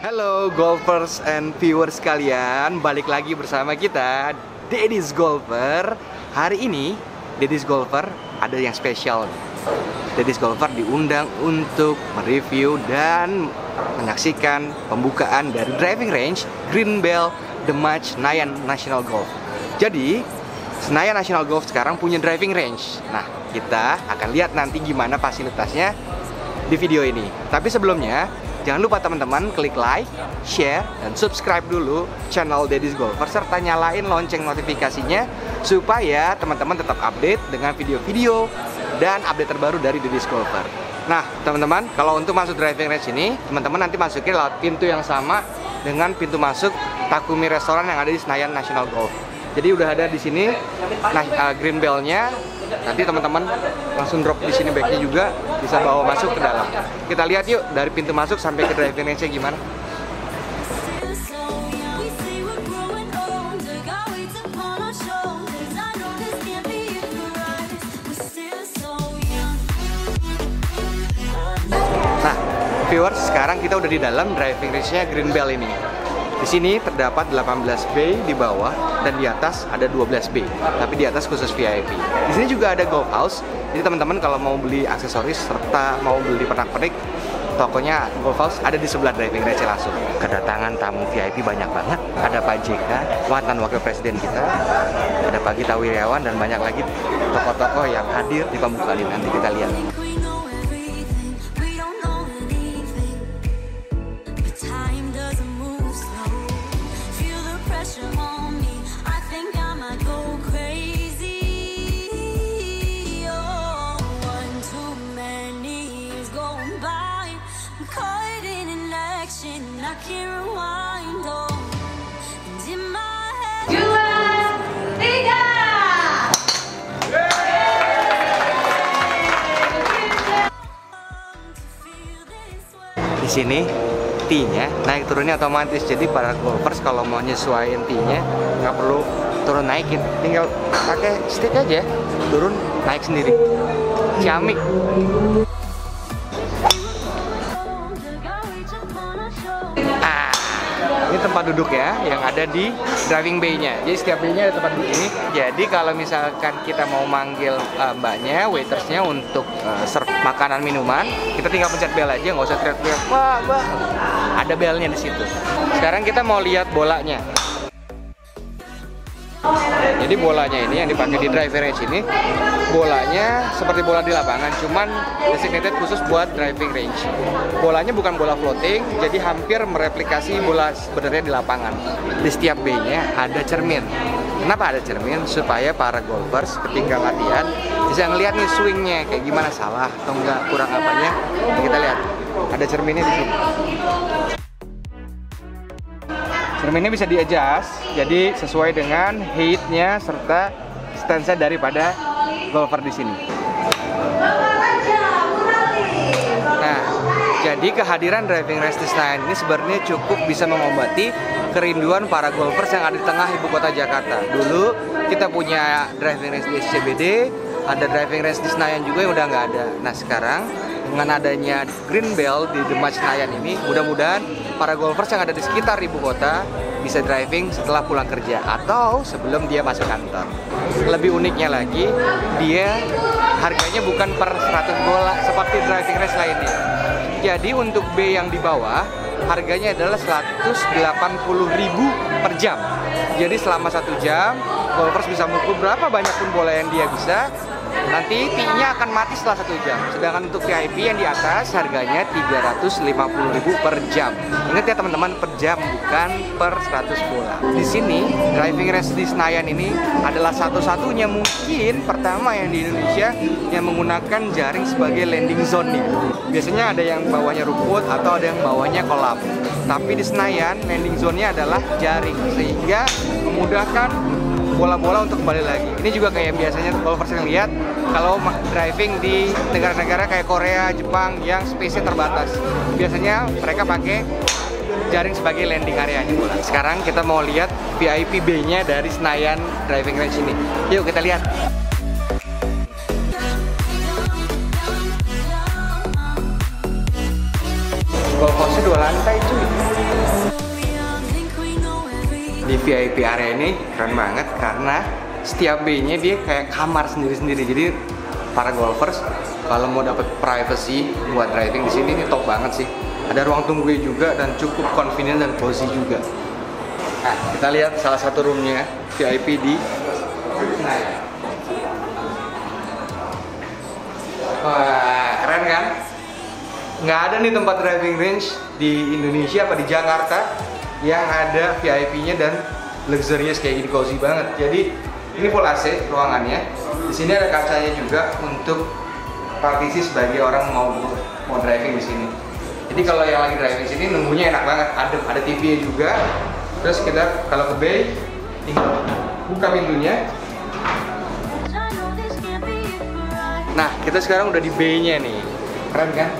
Halo golfers and viewers kalian, balik lagi bersama kita Deddy's Golfer. Hari ini Deddy's Golfer ada yang spesial. Deddy's Golfer diundang untuk mereview dan menyaksikan pembukaan dari driving range Greenbelt The Match Senayan National Golf. Jadi Senayan National Golf sekarang punya driving range. Nah, kita akan lihat nanti gimana fasilitasnya di video ini. Tapi sebelumnya, jangan lupa teman-teman klik like, share, dan subscribe dulu channel Deddy's Golfer serta nyalain lonceng notifikasinya supaya teman-teman tetap update dengan video-video dan update terbaru dari Deddy's Golfer. Nah, teman-teman, kalau untuk masuk driving range ini, teman-teman nanti masukin lewat pintu yang sama dengan pintu masuk Takumi Restoran yang ada di Senayan National Golf. Jadi udah ada di sini nah uh, green bell-nya. Nanti teman-teman langsung drop di sini bagnya juga bisa bawa masuk ke dalam. Kita lihat yuk dari pintu masuk sampai ke driving range-nya gimana. Nah, viewers, sekarang kita udah di dalam driving range-nya Green Bell ini. Di sini terdapat 18 bay di bawah dan di atas ada 12 bay, tapi di atas khusus VIP. Di sini juga ada golf house. Jadi teman-teman kalau mau beli aksesoris serta mau beli pernak-pernik, tokonya golf house ada di sebelah driving range langsung. Kedatangan tamu VIP banyak banget. Ada Pak JK, mantan wakil presiden kita, ada Pak Gita Wiryawan dan banyak lagi tokoh-tokoh yang hadir di pembukaan ini. Nanti kita lihat. Di sini T-nya naik turunnya otomatis. Jadi para golfers kalau mau nyesuaiin T-nya nggak perlu turun naikin. Tinggal pakai stick aja turun naik sendiri. Ciamik tempat duduk ya yang ada di driving bay-nya. Jadi setiap bay-nya ada tempat duduk ini. Jadi kalau misalkan kita mau manggil uh, mbaknya waitersnya untuk uh, serve makanan minuman kita tinggal pencet bel aja nggak usah teriak-teriak mbak mbak. Ada belnya di situ. Sekarang kita mau lihat bolanya jadi bolanya ini yang dipakai di driver range ini bolanya seperti bola di lapangan, cuman designated khusus buat driving range. Bolanya bukan bola floating, jadi hampir mereplikasi bola sebenarnya di lapangan. Di setiap bay-nya ada cermin. Kenapa ada cermin? Supaya para golfers ketika latihan bisa ngeliat nih swingnya kayak gimana salah atau enggak kurang apanya. Kita lihat ada cerminnya di sini. Cerminnya bisa di-adjust, jadi sesuai dengan height-nya serta stance daripada golfer di sini. Nah, jadi kehadiran driving range di Senayan ini sebenarnya cukup bisa mengobati kerinduan para golfers yang ada di tengah ibu kota Jakarta. Dulu kita punya driving range di SCBD, ada driving range di Senayan juga yang udah nggak ada. Nah sekarang dengan adanya Green Belt di Match Senayan ini, mudah-mudahan para golfers yang ada di sekitar ibu kota bisa driving setelah pulang kerja atau sebelum dia masuk kantor. Lebih uniknya lagi, dia harganya bukan per 100 bola seperti driving range lainnya. Jadi untuk B yang di bawah, harganya adalah 180.000 per jam. Jadi selama satu jam, golfers bisa mukul berapa banyak pun bola yang dia bisa, nanti T-nya akan mati setelah satu jam. Sedangkan untuk VIP yang di atas harganya 350.000 per jam. Ingat ya teman-teman per jam bukan per 100 bola. Di sini driving range di Senayan ini adalah satu-satunya mungkin pertama yang di Indonesia yang menggunakan jaring sebagai landing zone-nya. Biasanya ada yang bawahnya rumput atau ada yang bawahnya kolam. Tapi di Senayan landing zone-nya adalah jaring sehingga memudahkan bola-bola untuk kembali lagi. Ini juga kayak biasanya golfers yang lihat kalau driving di negara-negara kayak Korea, Jepang yang space-nya terbatas. Biasanya mereka pakai jaring sebagai landing areanya bola. Sekarang kita mau lihat VIP B-nya dari Senayan Driving Range ini. Yuk kita lihat. Golf dua lantai cuy. Di VIP area ini keren banget karena setiap bay-nya dia kayak kamar sendiri-sendiri. Jadi para golfers kalau mau dapat privacy buat driving di sini ini top banget sih. Ada ruang tunggu juga dan cukup convenient dan cozy juga. Nah, kita lihat salah satu roomnya VIP di. Wah, keren kan? Nggak ada nih tempat driving range di Indonesia apa di Jakarta yang ada VIP-nya dan luxurious kayak gini cozy banget. Jadi ini full AC ruangannya. Di sini ada kacanya juga untuk partisi sebagai orang mau mau driving di sini. Jadi kalau yang lagi driving di sini nunggunya enak banget. Ada ada TV juga. Terus kita kalau ke bay tinggal buka pintunya. Nah, kita sekarang udah di bay-nya nih. Keren kan?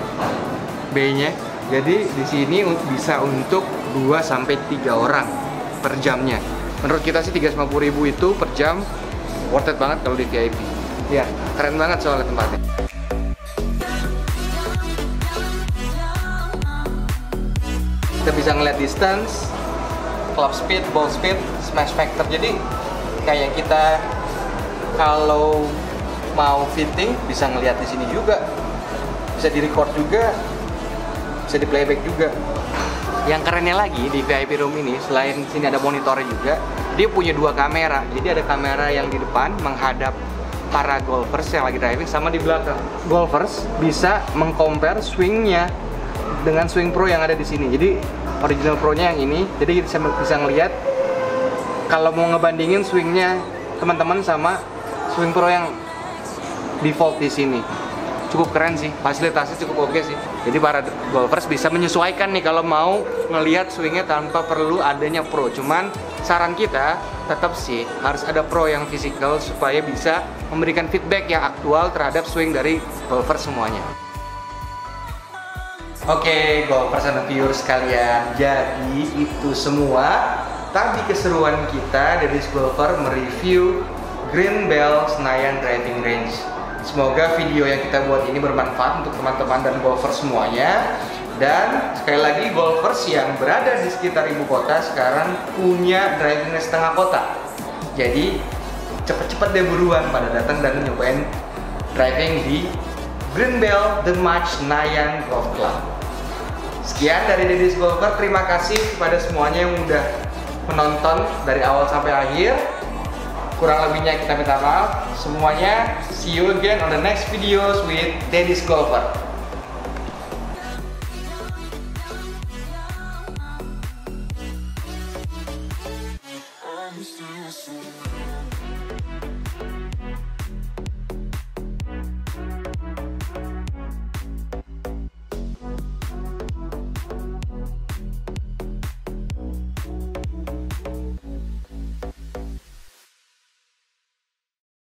bay-nya. Jadi di sini bisa untuk 2 sampai 3 orang per jamnya. Menurut kita sih 350.000 itu per jam worth it banget kalau di VIP. Ya, keren banget soalnya tempatnya. Kita bisa ngeliat distance, club speed, ball speed, smash factor. Jadi kayak kita kalau mau fitting bisa ngeliat di sini juga. Bisa di record juga, bisa di playback juga. Yang kerennya lagi di VIP room ini selain sini ada monitornya juga, dia punya dua kamera. Jadi ada kamera yang di depan menghadap para golfers yang lagi driving sama di belakang. Golfers bisa mengcompare swingnya dengan swing pro yang ada di sini. Jadi original pro-nya yang ini. Jadi kita bisa ngelihat kalau mau ngebandingin swingnya teman-teman sama swing pro yang default di sini cukup keren sih fasilitasnya cukup oke sih jadi para golfers bisa menyesuaikan nih kalau mau ngelihat swingnya tanpa perlu adanya pro cuman saran kita tetap sih harus ada pro yang fisikal supaya bisa memberikan feedback yang aktual terhadap swing dari golfer semuanya Oke, golfers and viewers sekalian. Jadi itu semua tadi keseruan kita dari Golfer mereview Green Bell Senayan Driving Range. Semoga video yang kita buat ini bermanfaat untuk teman-teman dan golfer semuanya. Dan sekali lagi golfers yang berada di sekitar ibu kota sekarang punya driving range setengah kota. Jadi cepet-cepet deh buruan pada datang dan nyobain driving di Green Bell The Match Senayan Golf Club. Sekian dari Deddy's Golfer. Terima kasih kepada semuanya yang udah menonton dari awal sampai akhir. Kurang lebihnya kita minta maaf. Semuanya, see you again on the next videos with Deddy's Golfer.